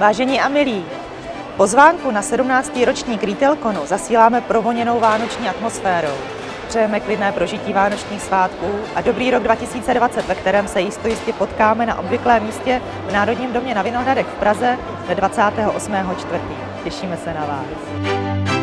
Vážení a milí, pozvánku na 17. ročník Retailconu zasíláme provoněnou vánoční atmosférou. Přejeme klidné prožití vánočních svátků a dobrý rok 2020, ve kterém se jisto jistě potkáme na obvyklém místě v Národním domě na Vinohradech v Praze 28. čtvrtý. Těšíme se na vás.